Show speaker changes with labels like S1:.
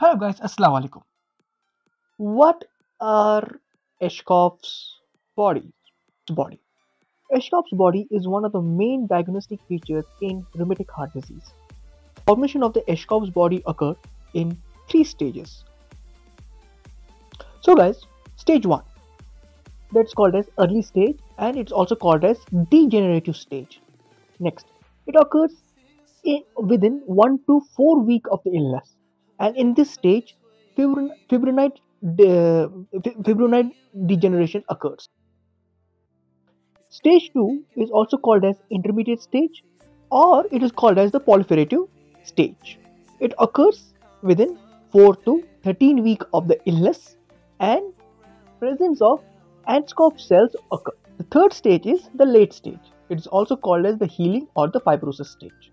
S1: Hello guys, Assalamu alaikum. What are Aschoff's body? Body. Aschoff's body is one of the main diagnostic features in rheumatic heart disease. Formation of the Aschoff's body occur in three stages. So guys, stage 1 that's called as early stage and it's also called as degenerative stage. Next, it occurs in, within 1 to 4 week of the illness and in this stage fibrin, fibrinoid, de, uh, fibrinoid degeneration occurs. Stage 2 is also called as intermediate stage or it is called as the proliferative stage. It occurs within 4 to 13 week of the illness and presence of Aschoff cells occur. The third stage is the late stage. It is also called as the healing or the fibrosis stage.